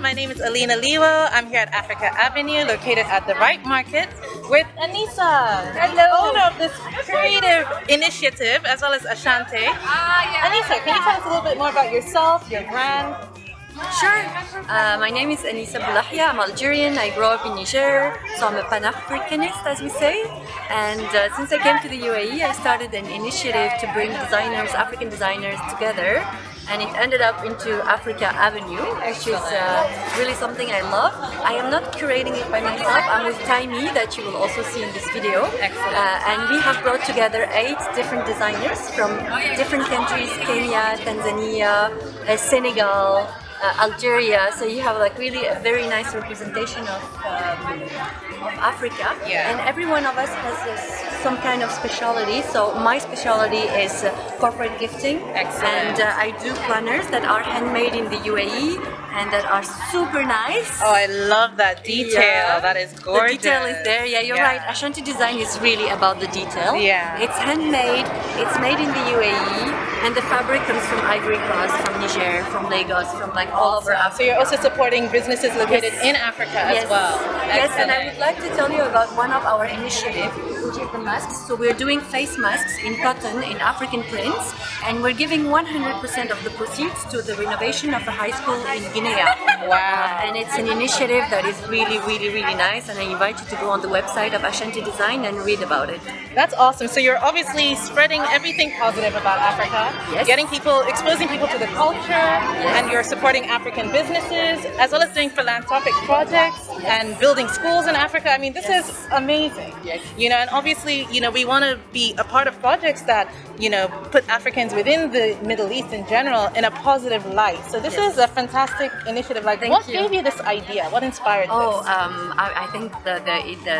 My name is Alina Liwo. I'm here at Africa Avenue, located at the Ripe Market, with Anissa, Hello. owner of this creative initiative, as well as Ashante. Ah, Anissa, can you tell us a little bit more about yourself, your brand? Sure. Uh, my name is Anissa Boulahia. I'm Algerian. I grew up in Niger, so I'm a Pan-Africanist, as we say. And uh, since I came to the UAE, I started an initiative to bring designers, African designers, together. And it ended up into Africa Avenue, which is uh, really something I love. I am not curating it by myself. I'm with Taimi, that you will also see in this video. Excellent. Uh, and we have brought together eight different designers from different countries: Kenya, Tanzania, uh, Senegal, uh, Algeria. So you have like really a very nice representation of, um, of Africa. Yeah. And every one of us has this, some kind of specialty. So my specialty is uh, corporate gifting. Excellent. And uh, I do planners that are handmade in the UAE and that are super nice. Oh, I love that detail. Yeah. That is gorgeous. The detail is there. Yeah, you're Yeah. right. Ashante design is really about the detail. Yeah. It's handmade. It's made in the UAE, and the fabric comes from Ivory Coast, from Niger, from Lagos, from like all over So you're also supporting businesses located Yes. in Africa yes. as well. Yes, and I would like to tell you about one of our initiatives, the masks. So we're doing face masks in cotton in African prints, and we're giving 100% of the proceeds to the renovation of a high school in Guinea. Wow. And it's an initiative that is really, really, really nice, and I invite you to go on the website of Ashante Design and read about it. That's awesome. So you're obviously spreading everything positive about Africa, Yes. getting people, exposing people to the culture, and you're supporting African businesses, as well as doing philanthropic projects and building schools in Africa. I mean, this is amazing. Yes. You know, and obviously, you know, we want to be a part of projects that, you know, put Africans within the Middle East in general in a positive light. So this Yes. is a fantastic initiative. Like, Thank what you. gave you this idea? What inspired Oh, this? Oh, um, I, I think the, the the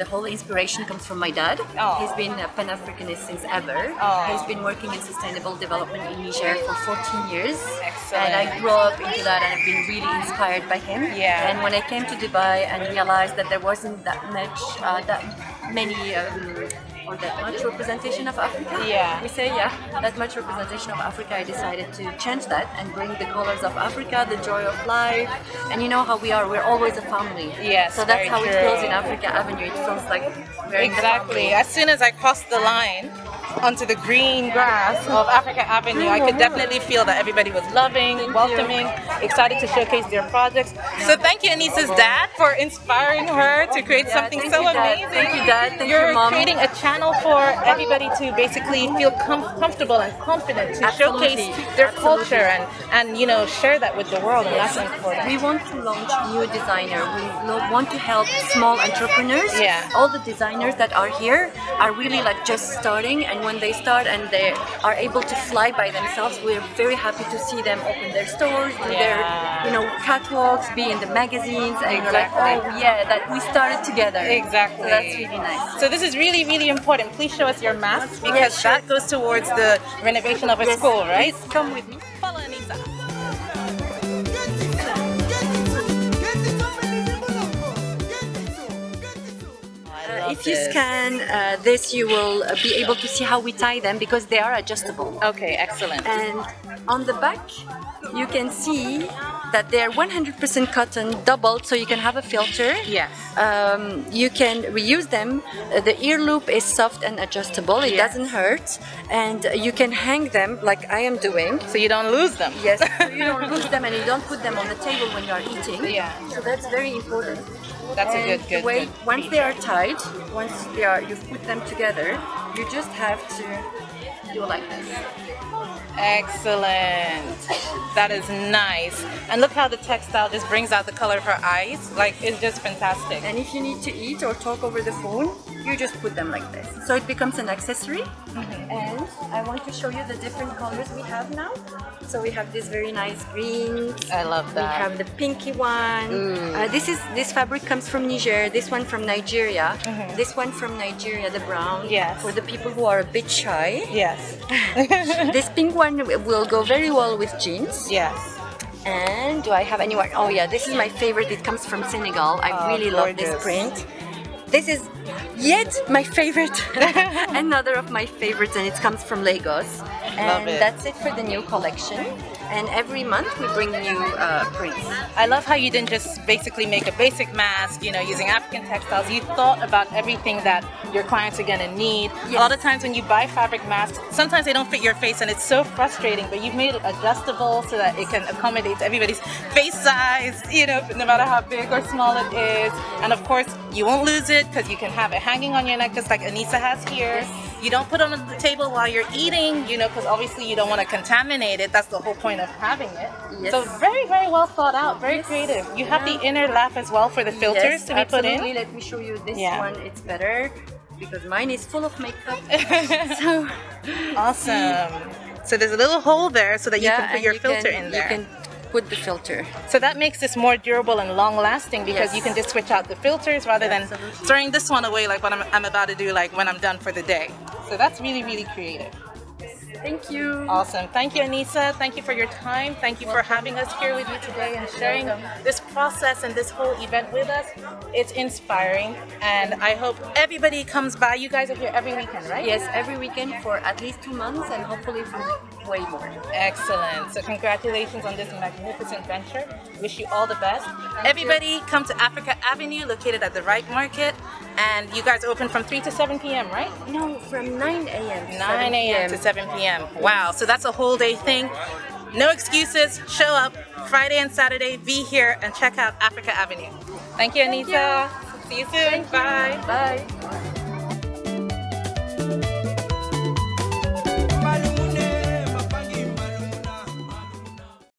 the whole inspiration comes from my dad. Oh. He's been a Pan Africanist since ever. Oh. He's been working in sustainable development in Niger for 14 years. Excellent. And I grew up into that, and I've been really inspired by him. Yeah. And when I came to Dubai and realized that there wasn't that much, uh, that many. Um, or that much representation of Africa. Yeah. We say, yeah, that much representation of Africa. I decided to change that and bring the colors of Africa, the joy of life, and you know how we are. We're always a family. Yes, So that's how it feels in Africa Avenue. It feels like we're Exactly. As soon as I crossed the line onto the green grass of Africa Avenue, I could definitely feel that everybody was loving, Thank you. welcoming, excited to showcase their projects. So thank you, Anissa's dad, for inspiring her to create Yeah, something so you, amazing. Thank you, Dad. Thank You're you, creating a channel for everybody to basically feel com- comfortable and confident to Absolutely. showcase their Absolutely. culture and, and you know share that with the world, and that's important. We want to launch new designer. We want to help small entrepreneurs. Yeah. All the designers that are here are really like just starting, and when they start and they are able to fly by themselves, we're very happy to see them open their stores, do Yeah. their you know catwalks, be in the magazines, and you're like, oh, Exactly. oh yeah, that we started together. Exactly. So that's really nice. So this is really, really important. Please show us your mask because sure. that goes towards the renovation of a Yes, school, right? Come with me. If you scan uh, this, you will uh, be able to see how we tie them because they are adjustable. Okay, excellent. And on the back, you can see that they're 100% cotton, doubled, so you can have a filter. Yes. Um, you can reuse them. Uh, the ear loop is soft and adjustable. It Yeah. doesn't hurt, and you can hang them like I am doing. So you don't lose them. Yes, so you don't lose them and you don't put them on the table when you are eating. Yeah. So that's very important. That's a good, good, the way, good Once they are tied, once they are, you've put them together, you just have to do like this. Excellent. That is nice. And look how the textile just brings out the color of her eyes. Like it's just fantastic. And if you need to eat or talk over the phone, you just put them like this. So it becomes an accessory. Mm-hmm. And I want to show you the different colors we have now. So we have this very nice green. I love that. We have the pinky one. Mm. Uh, this is this fabric comes from Niger. This one from Nigeria. Mm-hmm. This one from Nigeria, the brown. Yes. For the people who are a bit shy. Yes. this pink one will go very well with jeans. yes. And do I have anyone? Oh yeah, this is my favorite. It comes from Senegal. I Oh, really love this print. This is yet my favorite, another of my favorites, and it comes from Lagos. and it. that's it for the new collection. And every month we bring new uh, prints. I love how you didn't just basically make a basic mask, you know, using African textiles. You thought about everything that your clients are gonna need. A lot of times when you buy fabric masks, sometimes they don't fit your face and it's so frustrating, but you've made it adjustable so that it can accommodate everybody's face size, you know, no matter how big or small it is. And of course, you won't lose it because you can have it hanging on your neck just like Anissa has here. You don't put it on the table while you're eating, you know, because obviously you don't want to contaminate it. That's the whole point of having it. Yes. So very, very well thought out, very Yes. creative. You have the inner lap as well for the filters yes, to be put absolutely. in. Let me show you this Yeah. one. It's better because mine is full of makeup. so Awesome. So there's a little hole there so that you can put your you filter can- in there. Put the filter. So that makes this more durable and long lasting because Yes. you can just switch out the filters rather than Absolutely. throwing this one away like what I'm, I'm about to do like when I'm done for the day. So that's really, really creative. Thank you. Awesome. Thank you, Anissa. Thank you for your time. Thank you for having us here with you today and sharing this process and this whole event with us. It's inspiring, and I hope everybody comes by. You guys are here every weekend, right? Yes, every weekend for at least two months and hopefully for way more. Excellent. So congratulations on this magnificent venture. Wish you all the best. Everybody come to Africa Avenue located at the Ripe Market and you guys open from 3 to 7 p.m., right? No, from 9 a.m. 9 a.m. to 7 p.m. Wow. So that's a whole day thing. No excuses. Show up Friday and Saturday. Be here and check out Africa Avenue. Thank you, Anita. See you soon. Bye. Bye.